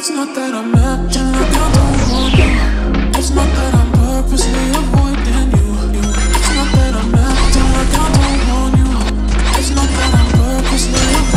It's not that I'm acting like I don't want you. It's not that I'm purposely avoiding you. It's not that I'm acting like I don't want you. It's not that I'm purposely